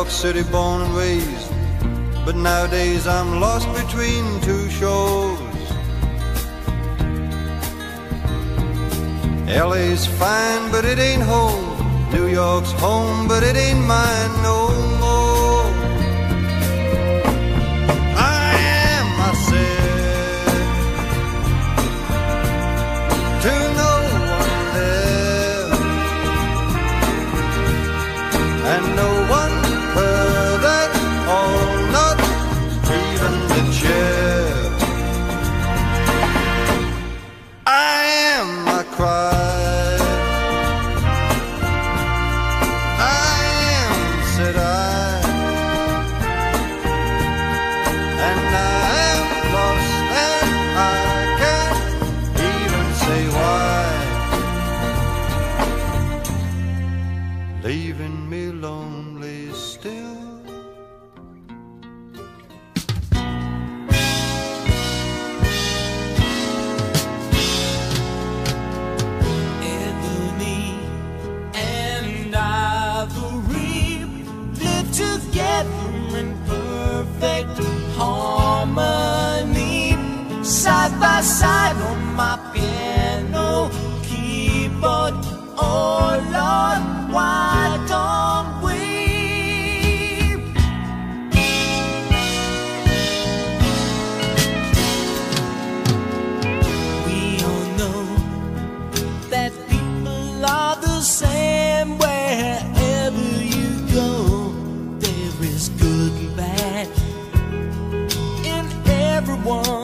York City born and raised, but nowadays I'm lost between two shores. LA's fine, but it ain't home. New York's home, but it ain't mine no lonely still. And ivory live together in perfect harmony, side by side on my everyone,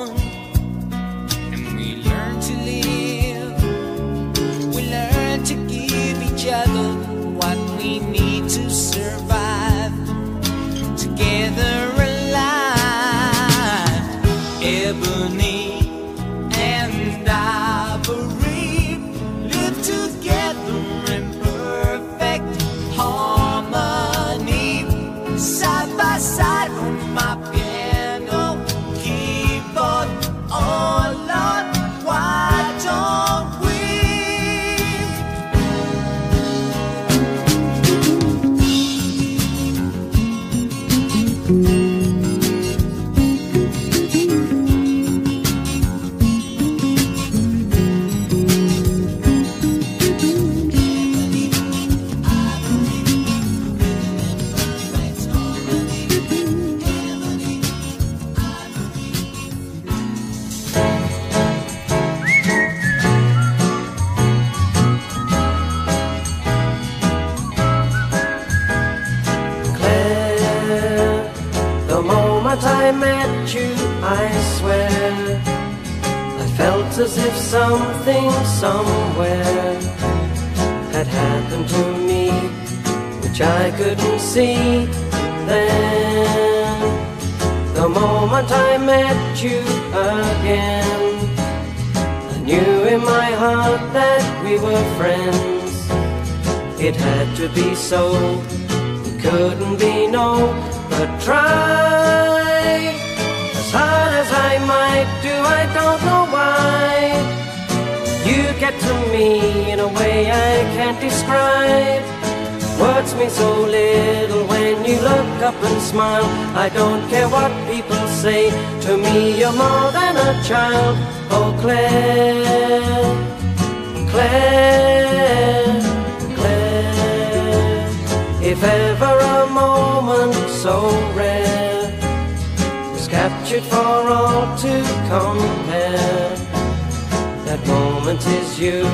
see then. The moment I met you again, I knew in my heart that we were friends. It had to be so. Couldn't be no. But try. As hard as I might do I don't know why. You get to me in a way I can't describe words mean so little when you look up and smile. I don't care what people say to me you're more than a child. Oh Clair Clair Clair. If ever a moment so rare was captured for all to compare, that moment is you,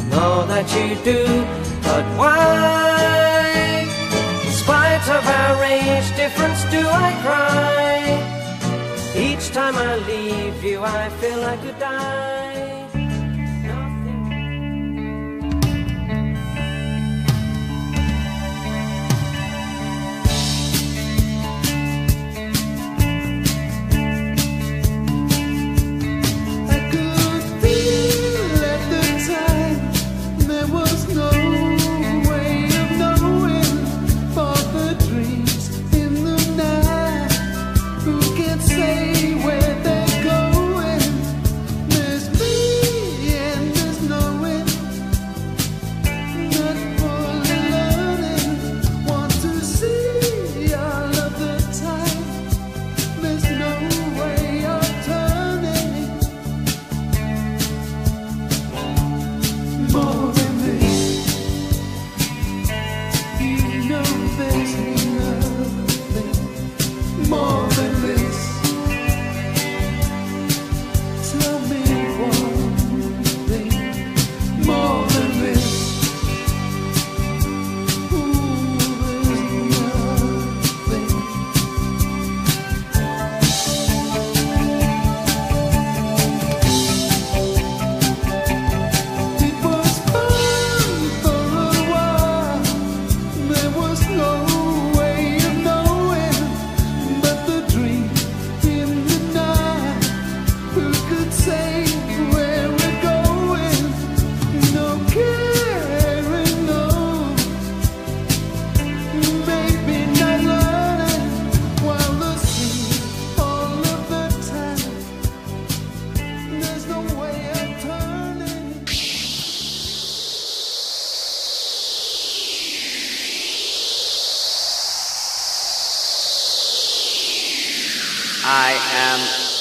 and all that you do. But why, in spite of our age difference, do I cry? Each time I leave you, I feel I could die.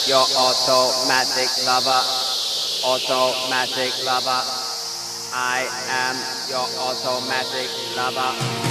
your automatic lover, automatic lover. I am your automatic lover.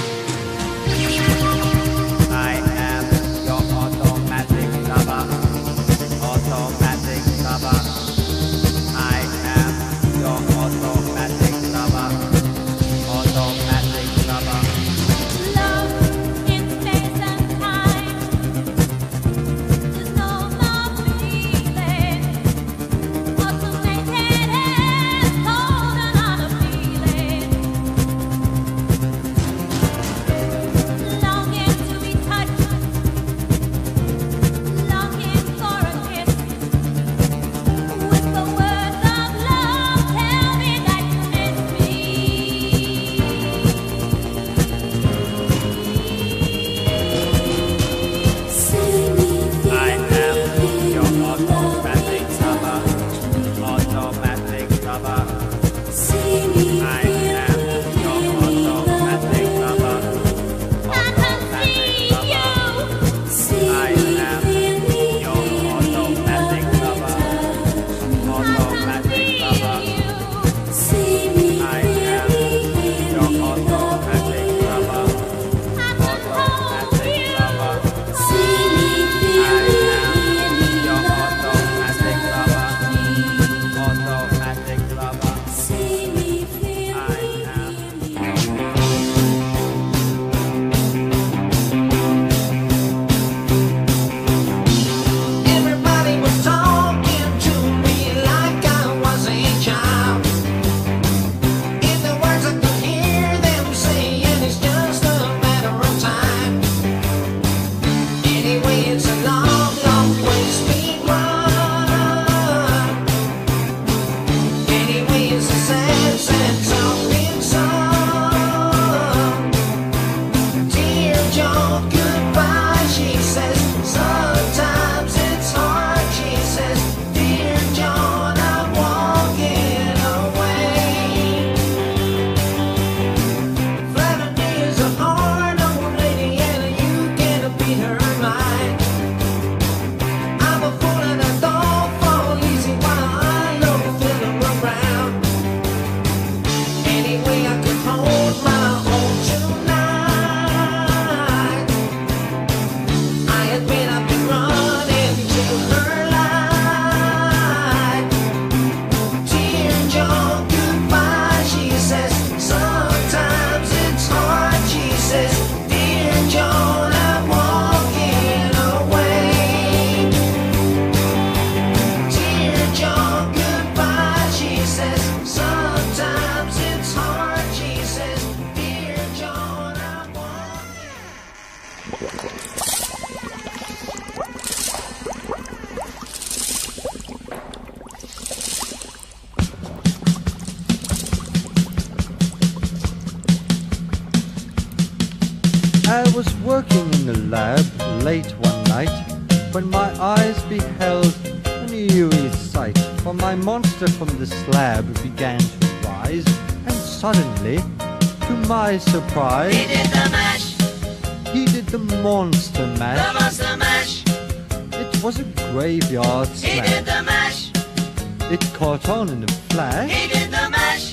down in a flash. He did the mash.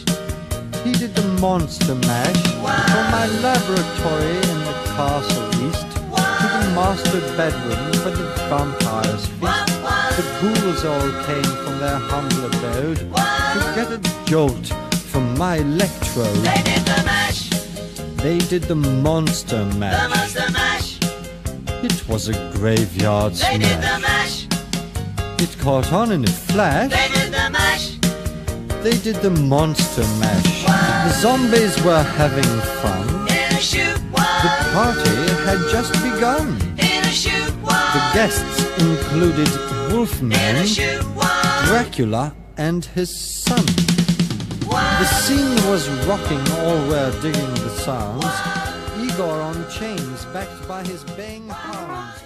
He did the monster mash. Wow. From my laboratory in the castle east wow. to the master bedroom for the vampires feast. The ghouls all came from their humble abode to get a jolt from my electrode. They did the mash. They did the monster mash. The monster mash. It was a graveyard they smash. It caught on in a flash they did the monster mash. The zombies were having fun. The party had just begun. The guests included Wolfman, Dracula, and his son. The scene was rocking, all were digging the sounds. Igor on chains, backed by his bang hounds.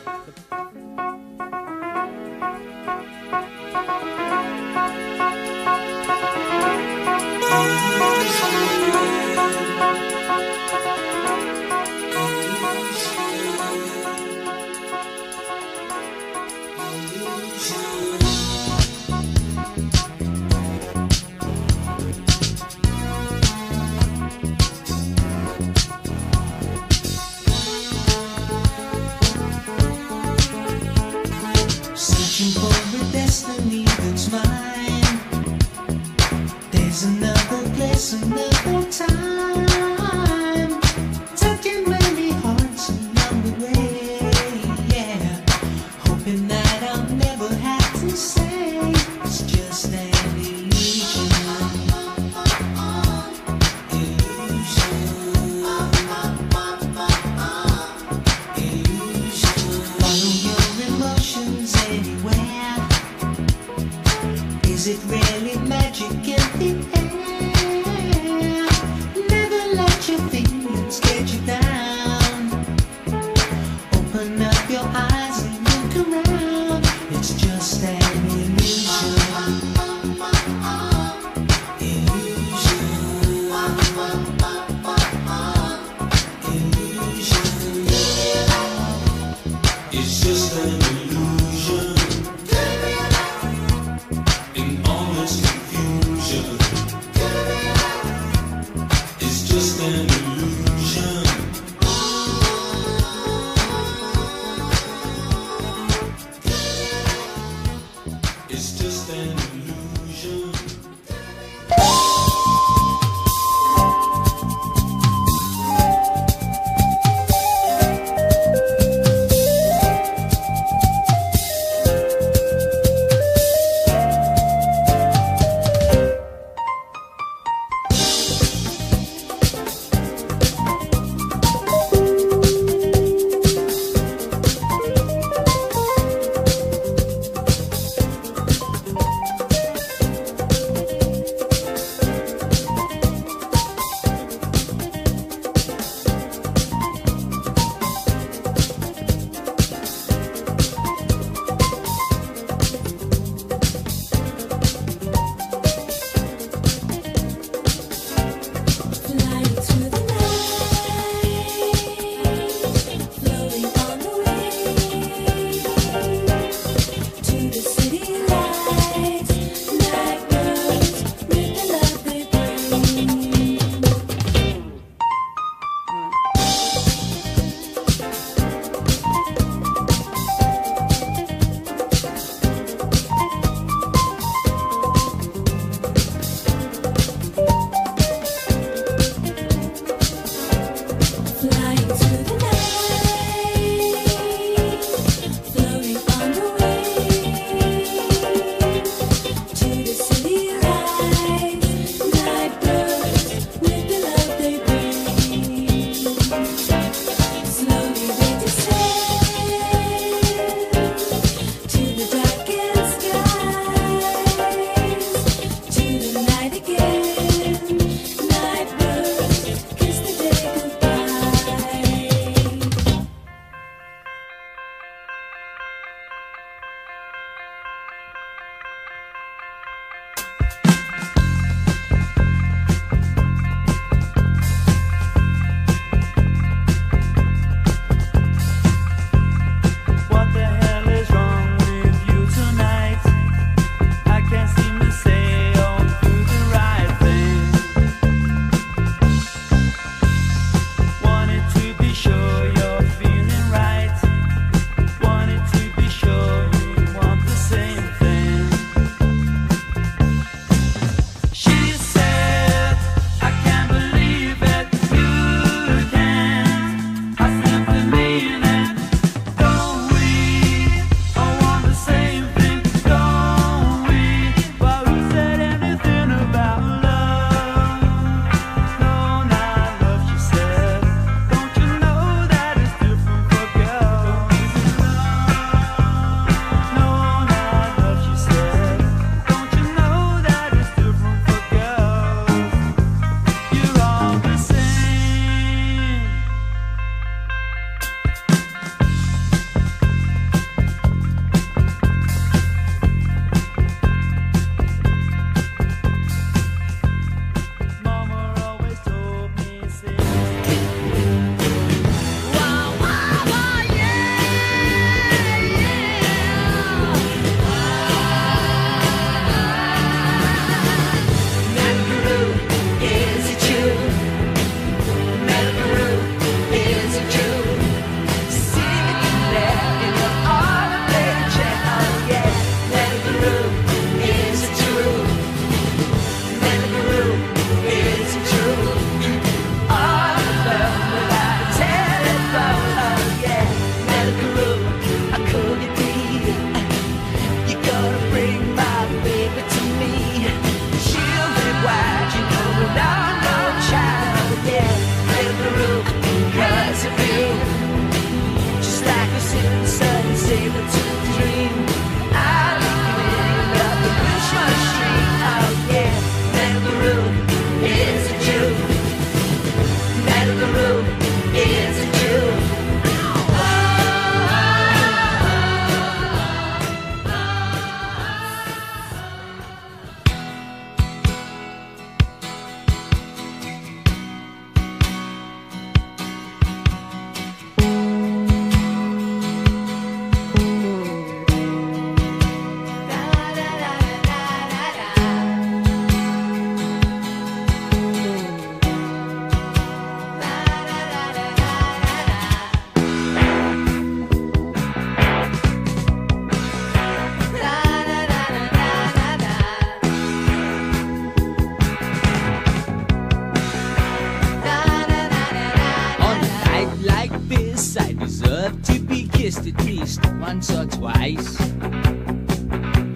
least once or twice.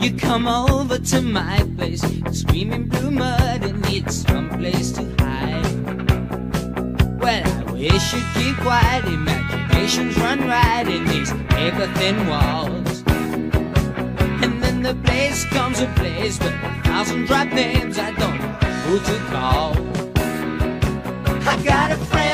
You come over to my place, screaming blue mud and need some place to hide. Well, I wish you'd keep quiet, imaginations run right in these paper-thin walls. And then the place comes a place with a thousand drop names, I don't know who to call. I got a friend.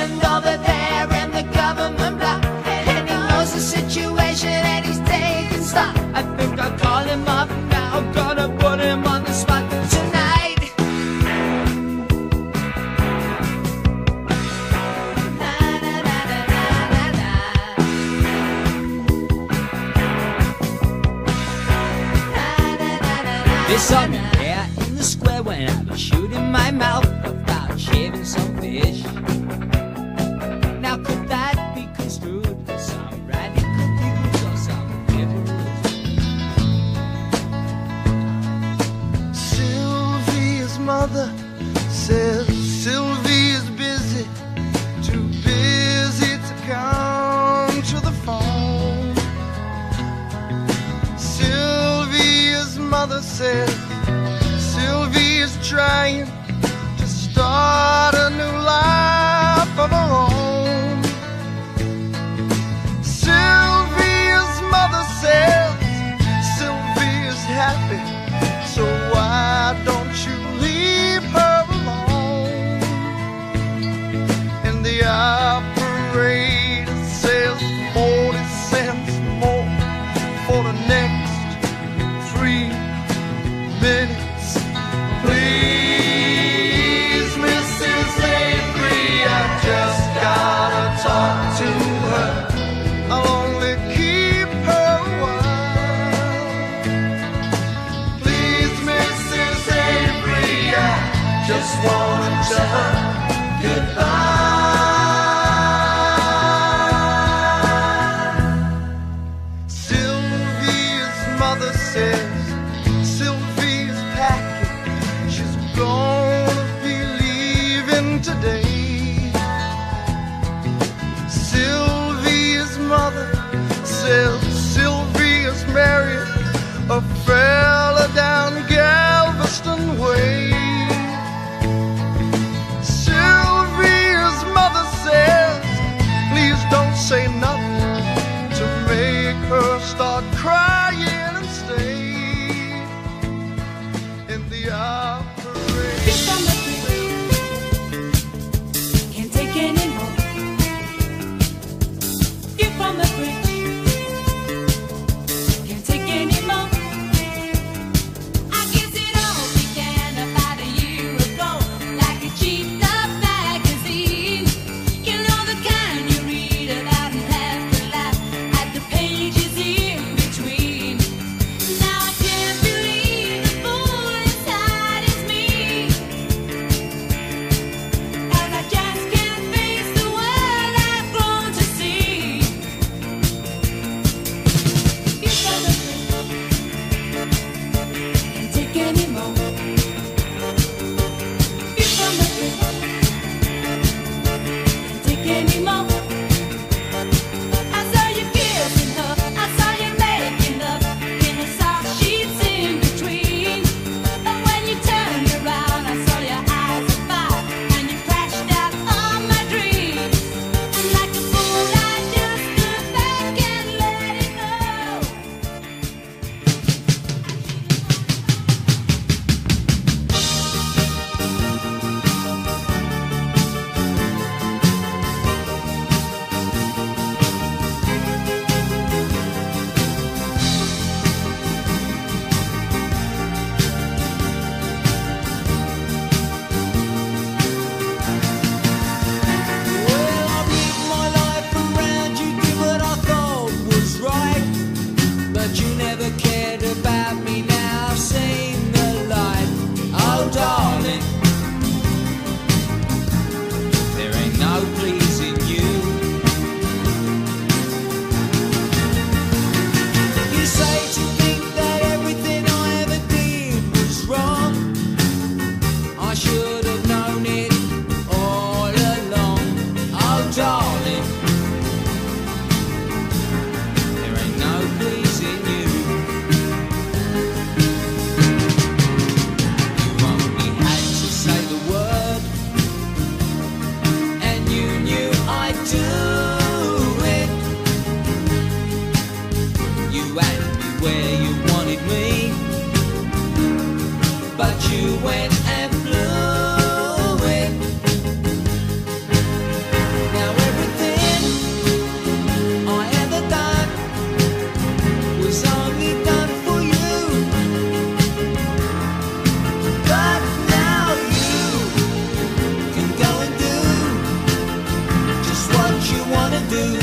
Do.